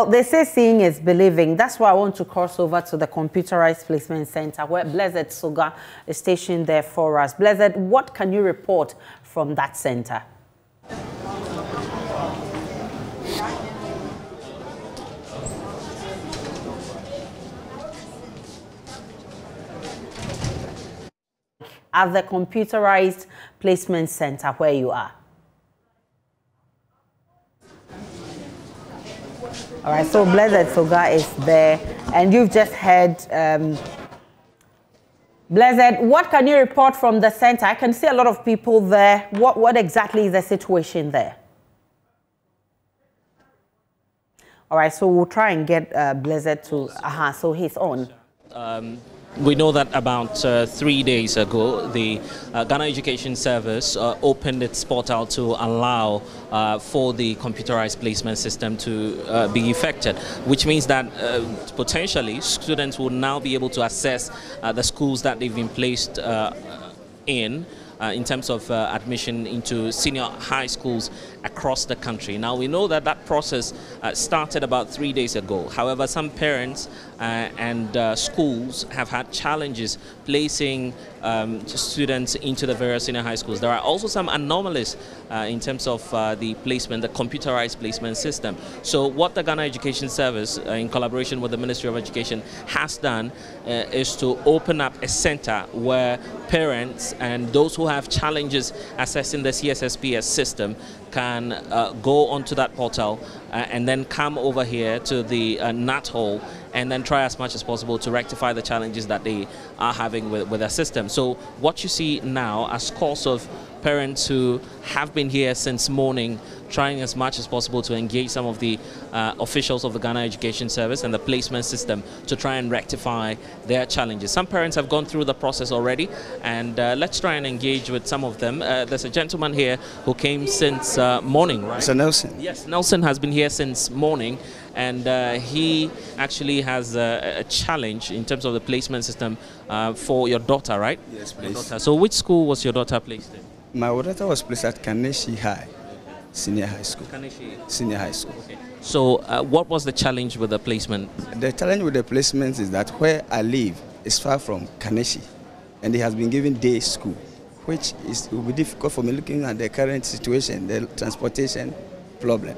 Oh, they say seeing is believing. That's why I want to cross over to the Computerized Placement Center where Blessed Soga is stationed there for us. Blessed, what can you report from that center? At the Computerized Placement Center where you are. All right, so Blessed Soga is there, and you've just heard. Um, Blessed, what can you report from the center? I can see a lot of people there. What, what exactly is the situation there? All right, so we'll try and get uh, Blessed to, uh -huh, so he's on. Um, we know that about uh, three days ago, the uh, Ghana Education Service uh, opened its portal to allow uh, for the computerized placement system to uh, be effected, which means that uh, potentially students will now be able to assess the schools that they've been placed in uh, in terms of uh, admission into senior high schools across the country. Now, we know that that process uh, started about three days ago. However, some parents and uh, schools have had challenges placing um, students into the various senior high schools. There are also some anomalies uh, in terms of the placement, the computerized placement system. So, what the Ghana Education Service, in collaboration with the Ministry of Education, has done is to open up a center where parents and those who have challenges accessing the CSSPS system can uh, go onto that portal uh, and then come over here to the uh, NAT hole and then try as much as possible to rectify the challenges that they are having with, with their system. So what you see now as course of parents who have been here since morning trying as much as possible to engage some of the uh, officials of the Ghana Education Service and the placement system to try and rectify their challenges. Some parents have gone through the process already, and uh, let's try and engage with some of them. Uh, there's a gentleman here who came since uh, morning, right? Mr. Nelson. Yes, Nelson has been here since morning, and uh, he actually has a, a, challenge in terms of the placement system uh, for your daughter, right? Yes, please. So, which school was your daughter placed in? My daughter was placed at Kaneshie High senior high school. Senior high school. Okay. So, uh, what was the challenge with the placement? The challenge with the placement is that where I live is far from Kaneshie and it has been given day school, which is will be difficult for me looking at the current situation, the transportation problem.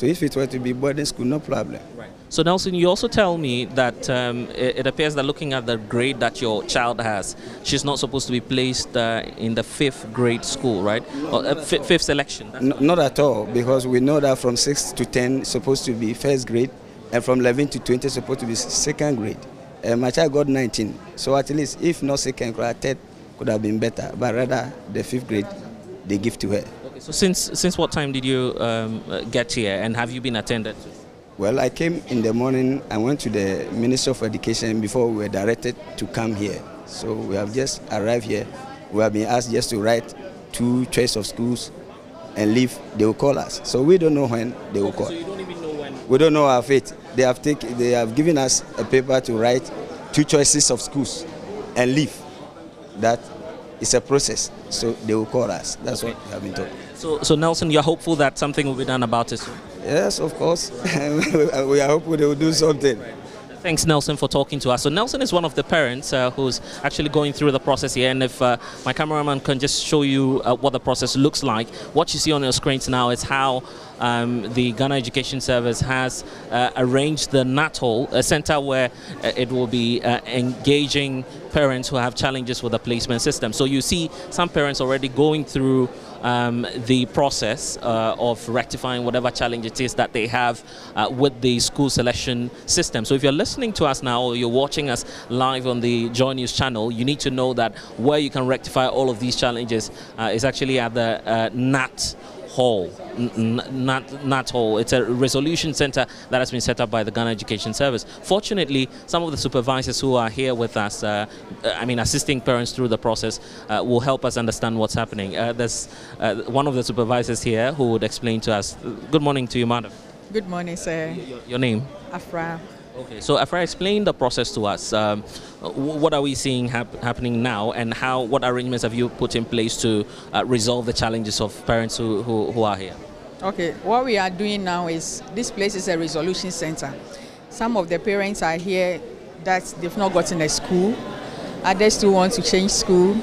So, if it were to be boarding school, no problem. Right. So Nelson, you also tell me that um, it, it, appears that looking at the grade that your child has, she's not supposed to be placed uh, in the fifth grade school, right? No, or, uh, fifth selection. No, not at all, because we know that from 6 to 10 supposed to be first grade, and from 11 to 20 supposed to be second grade. Uh, my child got 19, so at least if not second grade, third could have been better, but rather the fifth grade they give to her. So since since what time did you um, get here, and have you been attended? Well, I came in the morning. I went to the Minister of Education before we were directed to come here. So we have just arrived here. We have been asked just to write two choice of schools and leave. They will call us. So we don't know when they will okay, call. So you don't even know when. We don't know our fate. They have taken. They have given us a paper to write two choices of schools and leave. That is a process. So they will call us. That's okay. what we have been told. So, so Nelson, you're hopeful that something will be done about it. Yes, of course. we are hoping they will do something. Thanks, Nelson, for talking to us. So Nelson is one of the parents uh, who's actually going through the process here. And if uh, my cameraman can just show you uh, what the process looks like, what you see on your screens now is how um, the Ghana Education Service has uh, arranged the NATOL, a center where uh, it will be uh, engaging parents who have challenges with the placement system. So you see some parents already going through um, the process uh, of rectifying whatever challenge it is that they have uh, with the school selection system. So if you're listening to us now or you're watching us live on the Joy News channel, you need to know that where you can rectify all of these challenges uh, is actually at the uh, NAT hall, not not hall. It's a resolution center that has been set up by the Ghana Education Service. Fortunately, some of the supervisors who are here with us, uh, I mean, assisting parents through the process, uh, will help us understand what's happening. Uh, there's uh, one of the supervisors here who would explain to us. Good morning to you, madam. Good morning, sir. Your, your name? Afra. Okay, so Afra, explain the process to us. Um, what are we seeing hap happening now, and how? What arrangements have you put in place to uh, resolve the challenges of parents who, who, who are here? Okay, what we are doing now is this place is a resolution center. Some of the parents are here that they've not gotten a school. Others still want to change school.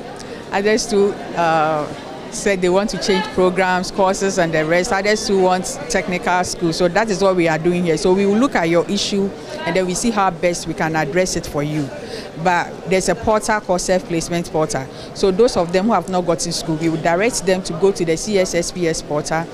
Others still uh, said they want to change programs, courses, and the rest. Others who want technical school. So that is what we are doing here. So we will look at your issue and then we see how best we can address it for you. But there's a portal called self-placement portal. So those of them who have not gotten school, we will direct them to go to the CSSPS portal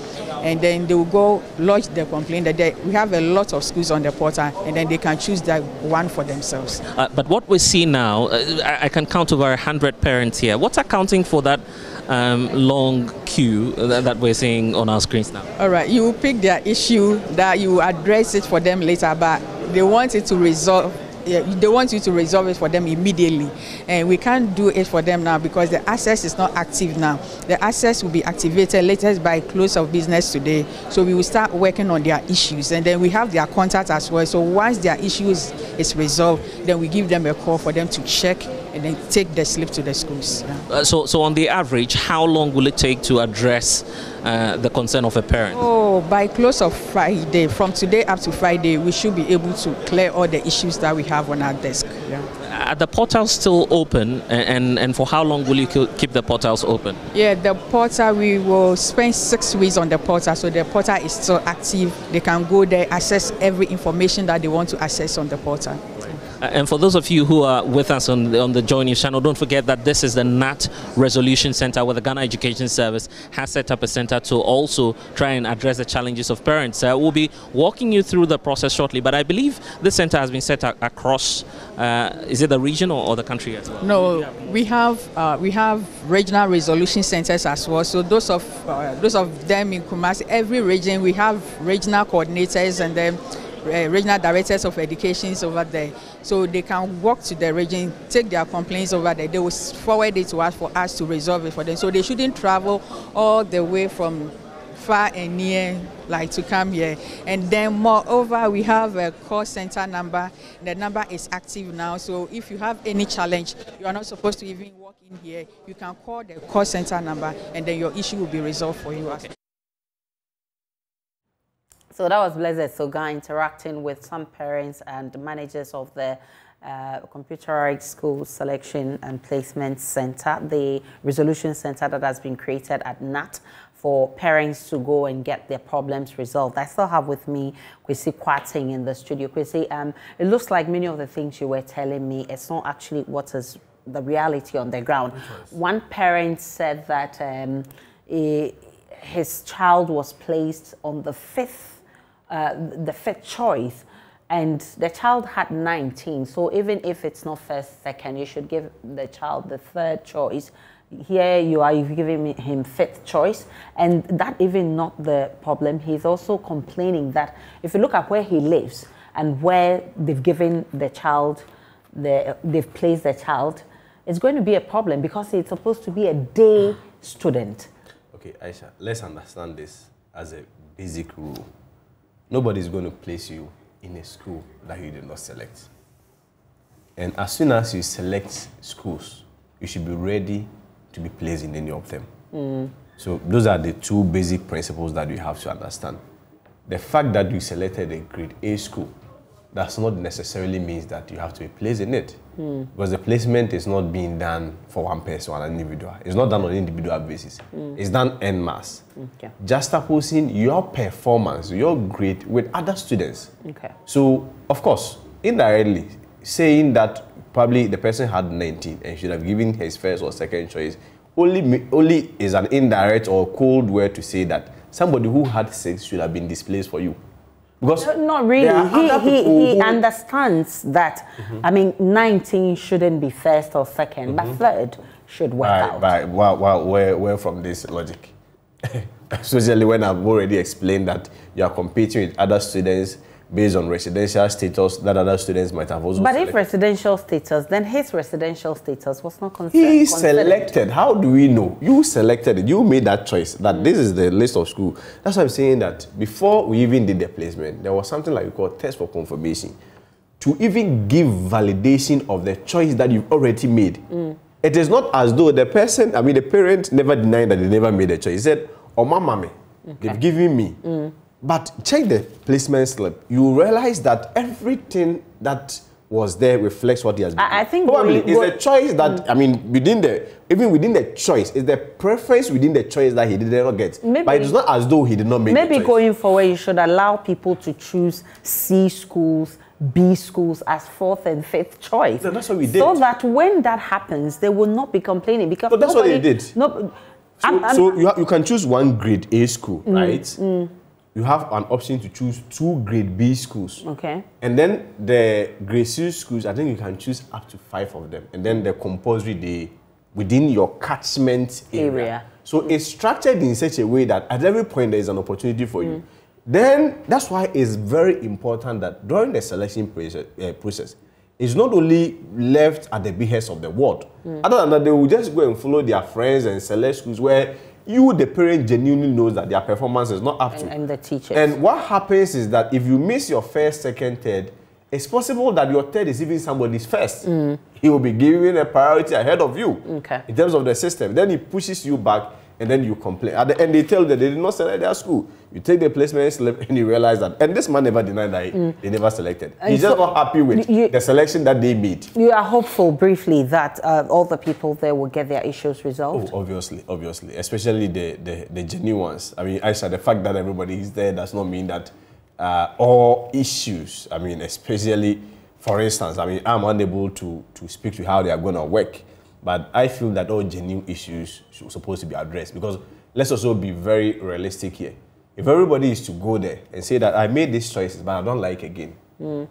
and then they will go lodge their complaint that they, we have a lot of schools on the portal and then they can choose that one for themselves. Uh, but what we see now, uh, I, I, can count over 100 parents here. What's accounting for that um, long queue that, that, we're seeing on our screens now? All right, you pick their issue that you address it for them later, but they want it to resolve yeah, they want you to resolve it for them immediately. And we can't do it for them now because the access is not active now. The access will be activated latest by close of business today. So we will start working on their issues and then we have their contact as well. So once their issues is resolved then we give them a call for them to check and then take the slip to the schools yeah. uh, so so on the average how long will it take to address uh, the concern of a parent? Oh, by close of Friday, from today up to Friday, we should be able to clear all the issues that we have on our desk. Yeah. Are the portals still open, and, and for how long will you keep the portals open? Yeah, the portal, we will spend six weeks on the portal, so the portal is still active. They can go there, access every information that they want to access on the portal. Uh, and for those of you who are with us on the, on the News channel, don't forget that this is the NAT Resolution Center where the Ghana Education Service has set up a center to also try and address the challenges of parents. Uh, we'll be walking you through the process shortly, but I believe this center has been set up across, uh, is it the region or, or, the country as well? No, we have, uh, we have regional resolution centers as well. So those of, uh, those of them in Kumasi, every region, we have regional coordinators and then uh, regional directors of education over there. So they can walk to the region, take their complaints over there. They will forward it to us for us to resolve it for them. So they shouldn't travel all the way from far and near like to come here and then moreover we have a call center number the number is active now so if you have any challenge you are not supposed to even walk in here you can call the call center number and then your issue will be resolved for you okay. So that was Blessed Soga interacting with some parents and managers of the uh, Computerized School Selection and Placement Center, the resolution center that has been created at NAT for parents to go and get their problems resolved. I still have with me Kwesi Kwarteng in the studio. Kwesi, um, it looks like many of the things you were telling me, it's not actually what is the reality on the ground. One parent said that um, his child was placed on the fifth uh, the fifth choice and the child had 19 so even if it's not first second you should give the child the third choice. Here you are you've him fifth choice and that even not the problem. He's also complaining that if you look at where he lives and where they've given the child the they've placed the child it's going to be a problem because it's supposed to be a day student. Okay aisha let's understand this as a basic rule nobody is going to place you in a school that you did not select. And as soon as you select schools, you should be ready to be placed in any of them. Mm. So those are the two basic principles that you have to understand. The fact that you selected a grade A school does not necessarily means that you have to be placed in it. Mm. Because the placement is not being done for one person, an individual. It's not done on an individual basis. Mm. It's done en masse. Okay. Just opposing your performance, your grade with other students. Okay. So, of course, indirectly, saying that probably the person had 19 and should have given his first or second choice only, only is an indirect or cold word to say that somebody who had six should have been displaced for you. Because not really. He, he, he understands that, mm-hmm. I mean, 19 shouldn't be first or 2nd mm-hmm. but third should work right, out. Right, well, well, where, where from this logic? Especially when I've already explained that you are competing with other students based on residential status that other students might have also. But selected. if residential status, then his residential status was not considered. He selected. How do we know? You selected it. You made that choice. That mm. this is the list of school. That's why I'm saying that before we even did the placement, there was something like we call test for confirmation, to even give validation of the choice that you've already made. Mm. It is not as though the person, I mean, the parent never denied that they never made a choice. He said, "Oh, my mommy." they've given me. Mm. But check the placement slip. You realize that everything that was there reflects what he has been. I- I think probably we- it's a choice that I mean within the even within the choice is the preference within the choice that he did not get. Maybe- but it's not as though he did not make Maybe going forward, you should allow people to choose C schools, B schools as fourth and fifth choice. Yeah, that's what we did. So that when that happens, they will not be complaining because. But that's what they did. No, So, I'm- I'm- so you, you can choose one grade A school, Mm, right? You have an option to choose two grade B schools. Okay. And then the grade C schools, I think you can choose up to five of them. And then the compulsory day within your catchment area. Area. So it's structured in such a way that at every point there is an opportunity for Mm. you. Then that's why it's very important that during the selection process, uh, process it's not only left at the behest of the ward. Mm. Other than that, they will just go and follow their friends and select schools where you, the parent, genuinely knows that their performance is not up to. And, and the teachers. And what happens is that if you miss your first, second, third, it's possible that your third is even somebody's first. Mm. He will be given a priority ahead of you Okay. in terms of the system. Then he pushes you back and then you complain. At the end, they tell you that they did not select their school. You take the placement slip and you realize that. And this man never denied that he, they never selected. And He's just not happy with you- the selection that they made. you are hopeful, briefly, that uh, all the people there will get their issues resolved. Oh, obviously, obviously, especially the, the, the genuine ones. I mean, Aisha, the fact that everybody is there does not mean that uh, all issues, I mean, especially, for instance, I mean, I'm unable to, to speak to how they are going to work, but I feel that all genuine issues should supposed to be addressed because let's also be very realistic here. If everybody is to go there and say that I made these choices, but I don't like again,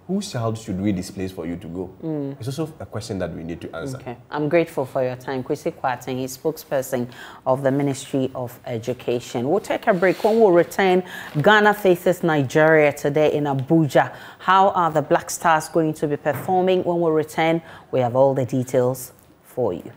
whose child should we displace for you to go? Mm. It's also a question that we need to answer. Okay. I'm grateful for your time. Kwesi Kwarteng, he's spokesperson of the Ministry of Education. We'll take a break. When we return, Ghana faces Nigeria today in Abuja. How are the Black Stars going to be performing? When we return, we have all the details for you.